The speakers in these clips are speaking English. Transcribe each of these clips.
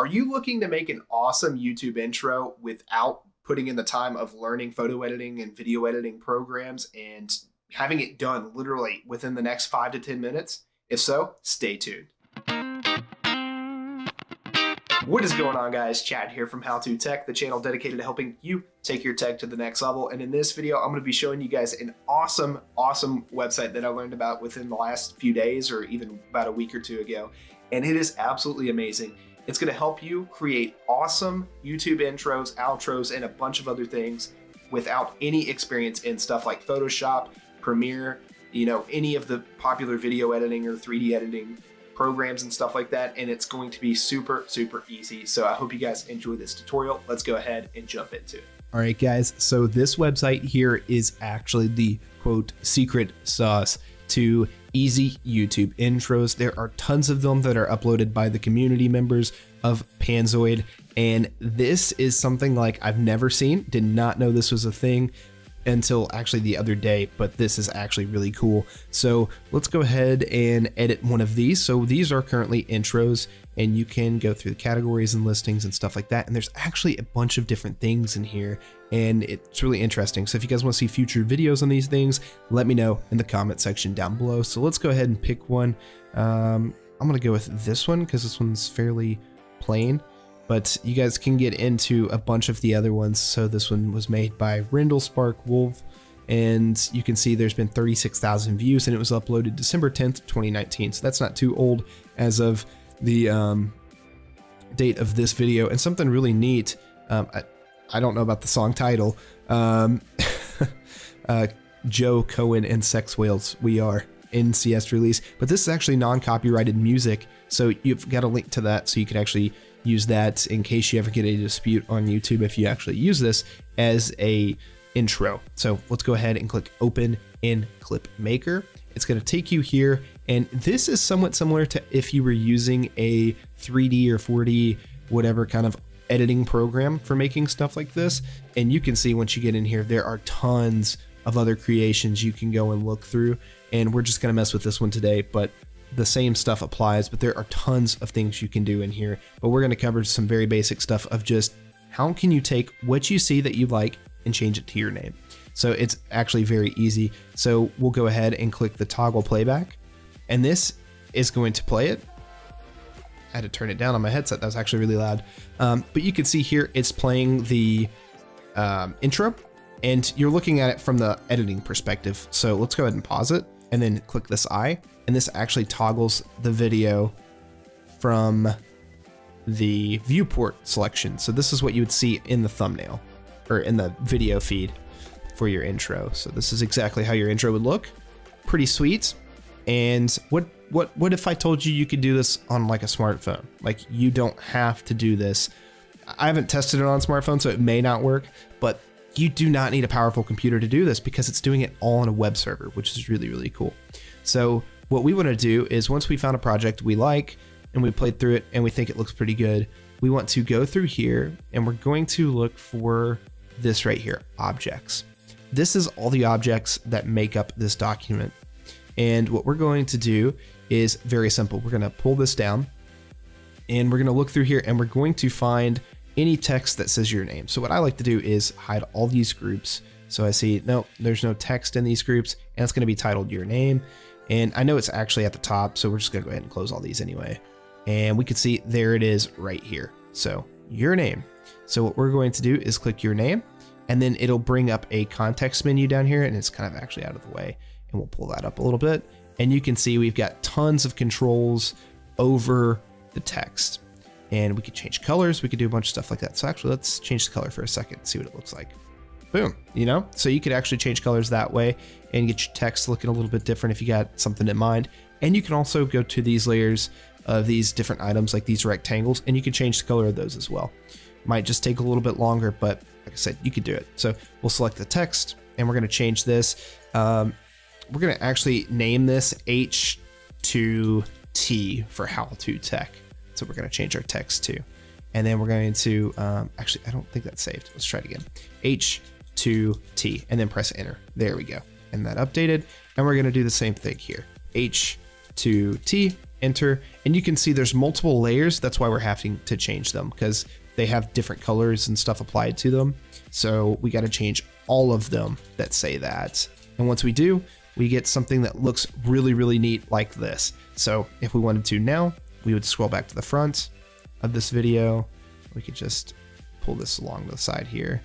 Are you looking to make an awesome YouTube intro without putting in the time of learning photo editing and video editing programs and having it done literally within the next five to 10 minutes? If so, stay tuned. What is going on guys? Chad here from How To Tech, the channel dedicated to helping you take your tech to the next level. And in this video, I'm gonna be showing you guys an awesome, awesome website that I learned about within the last few days or even about a week or two ago. And it is absolutely amazing. It's gonna help you create awesome YouTube intros, outros, and a bunch of other things without any experience in stuff like Photoshop, Premiere, you know, any of the popular video editing or 3D editing programs and stuff like that, and it's going to be super, super easy. So I hope you guys enjoy this tutorial. Let's go ahead and jump into it. All right, guys. So this website here is actually the quote secret sauce to easy YouTube intros. There are tons of them that are uploaded by the community members of Panzoid, and this is something like I've never seen. Did not know this was a thing until actually the other day, but this is actually really cool. So let's go ahead and edit one of these. So these are currently intros and you can go through the categories and listings and stuff like that. And there's actually a bunch of different things in here and it's really interesting. So if you guys want to see future videos on these things, let me know in the comment section down below. So let's go ahead and pick one. Um, I'm going to go with this one because this one's fairly plain but you guys can get into a bunch of the other ones. So this one was made by Rendell Spark Wolf, and you can see there's been 36,000 views, and it was uploaded December 10th, 2019. So that's not too old as of the um, date of this video. And something really neat, um, I, I, don't know about the song title, um, uh, Jo Cohen and Sex Whales, We Are NCS release, but this is actually non-copyrighted music. So you've got a link to that so you can actually use that in case you ever get a dispute on YouTube if you actually use this as a intro. So let's go ahead and click open in Clip Maker. It's going to take you here, and this is somewhat similar to if you were using a 3D or 4D, whatever kind of editing program for making stuff like this. And you can see once you get in here, there are tons of other creations you can go and look through. And we're just going to mess with this one today, but the same stuff applies, but there are tons of things you can do in here. But we're going to cover some very basic stuff of just how can you take what you see that you like and change it to your name. So it's actually very easy. So we'll go ahead and click the toggle playback, and this is going to play it. I had to turn it down on my headset. That was actually really loud. Um, but you can see here it's playing the um, intro, and you're looking at it from the editing perspective. So let's go ahead and pause it and then click this eye. And this actually toggles the video from the viewport selection. So this is what you would see in the thumbnail or in the video feed for your intro. So this is exactly how your intro would look. Pretty sweet. And what what what if I told you you could do this on like a smartphone? Like you don't have to do this. I haven't tested it on smartphone, so it may not work, but you do not need a powerful computer to do this because it's doing it all on a web server, which is really, really cool. So what we want to do is once we found a project we like and we played through it and we think it looks pretty good, we want to go through here and we're going to look for this right here, objects. This is all the objects that make up this document. And what we're going to do is very simple. We're going to pull this down and we're going to look through here and we're going to find any text that says your name. So what I like to do is hide all these groups. So I see, no, there's no text in these groups and it's going to be titled your name. And I know it's actually at the top, so we're just going to go ahead and close all these anyway. And we can see there it is right here. So your name. So what we're going to do is click your name and then it'll bring up a context menu down here and it's kind of actually out of the way. And we'll pull that up a little bit. And you can see we've got tons of controls over the text and we could change colors. We could do a bunch of stuff like that. So actually, let's change the color for a second, see what it looks like. Boom, you know? So you could actually change colors that way and get your text looking a little bit different if you got something in mind. And you can also go to these layers of these different items like these rectangles and you can change the color of those as well. Might just take a little bit longer, but like I said, you could do it. So we'll select the text and we're gonna change this. Um, we're gonna actually name this H2T for how to tech. So we're going to change our text to. And then we're going to, um, actually, I don't think that's saved. Let's try it again. H2T and then press enter. There we go. And that updated. And we're going to do the same thing here. H2T enter, and you can see there's multiple layers. That's why we're having to change them because they have different colors and stuff applied to them. So we got to change all of them that say that. And once we do, we get something that looks really, really neat like this. So if we wanted to now, we would scroll back to the front of this video. We could just pull this along the side here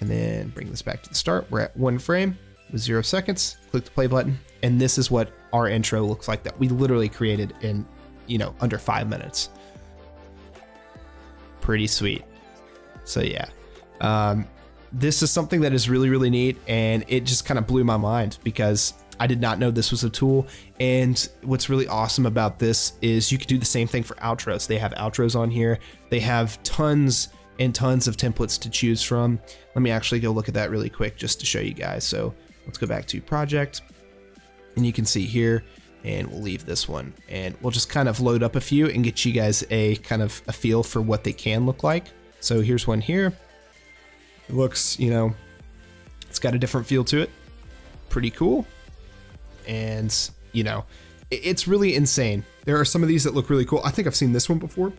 and then bring this back to the start. We're at one frame with zero seconds. Click the play button. And this is what our intro looks like that we literally created in, you know, under five minutes. Pretty sweet. So yeah. Um, this is something that is really, really neat. And it just kind of blew my mind because I did not know this was a tool. And what's really awesome about this is you can do the same thing for outros. They have outros on here. They have tons and tons of templates to choose from. Let me actually go look at that really quick just to show you guys. So let's go back to project and you can see here and we'll leave this one and we'll just kind of load up a few and get you guys a kind of a feel for what they can look like. So here's one here. It looks, you know, it's got a different feel to it. Pretty cool. And, you know, it's really insane. There are some of these that look really cool. I think I've seen this one before.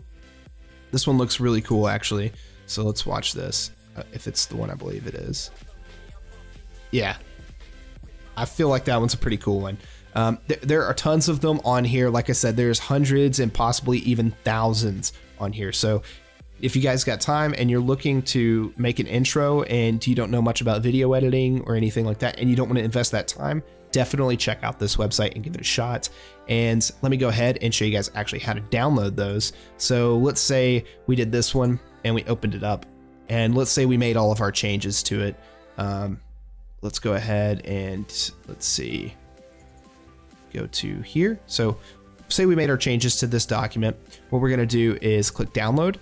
This one looks really cool, actually. So let's watch this, uh, if it's the one I believe it is. Yeah. I feel like that one's a pretty cool one. Um, th there are tons of them on here. Like I said, there's hundreds and possibly even thousands on here. So if you guys got time and you're looking to make an intro and you don't know much about video editing or anything like that, and you don't want to invest that time, definitely check out this website and give it a shot. And let me go ahead and show you guys actually how to download those. So let's say we did this one and we opened it up. And let's say we made all of our changes to it. Um, let's go ahead and let's see, go to here. So say we made our changes to this document. What we're going to do is click download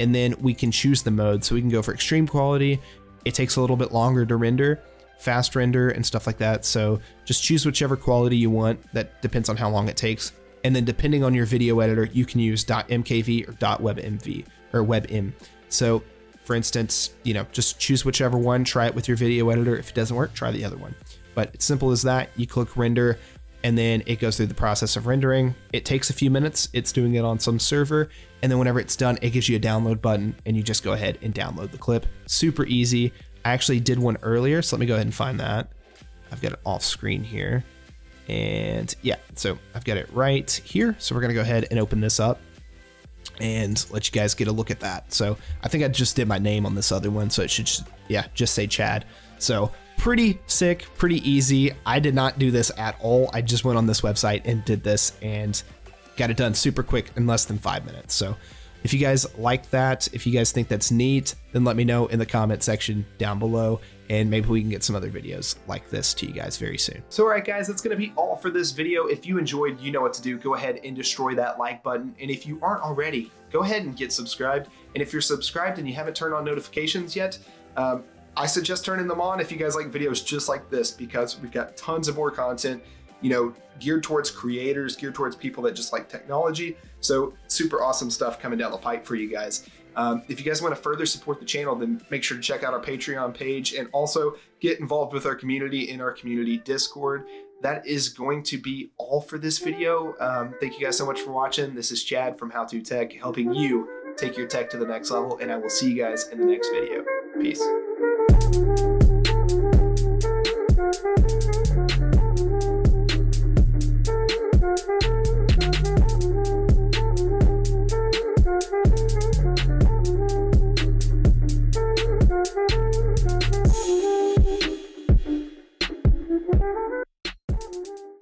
and then we can choose the mode. So we can go for extreme quality. It takes a little bit longer to render fast render and stuff like that. So just choose whichever quality you want. That depends on how long it takes. And then depending on your video editor, you can use .mkv or .webmv or WebM. So for instance, you know, just choose whichever one, try it with your video editor. If it doesn't work, try the other one. But it's simple as that. You click render and then it goes through the process of rendering. It takes a few minutes. It's doing it on some server. And then whenever it's done, it gives you a download button and you just go ahead and download the clip. Super easy. I actually did one earlier, so let me go ahead and find that. I've got it off screen here. And yeah, so I've got it right here. So we're gonna go ahead and open this up and let you guys get a look at that. So I think I just did my name on this other one, so it should, just, yeah, just say Chad. So pretty sick, pretty easy. I did not do this at all. I just went on this website and did this and got it done super quick in less than five minutes. So if you guys like that, if you guys think that's neat, then let me know in the comment section down below and maybe we can get some other videos like this to you guys very soon. So alright guys, that's to be all for this video. If you enjoyed, you know what to do. Go ahead and destroy that like button. And if you aren't already, go ahead and get subscribed. And if you're subscribed and you haven't turned on notifications yet, um, I suggest turning them on if you guys like videos just like this because we've got tons of more content you know, geared towards creators, geared towards people that just like technology. So super awesome stuff coming down the pipe for you guys. Um, if you guys want to further support the channel, then make sure to check out our Patreon page and also get involved with our community in our community Discord. That is going to be all for this video. Um, thank you guys so much for watching. This is Chad from How To Tech, helping you take your tech to the next level, and I will see you guys in the next video. Peace. Thank you.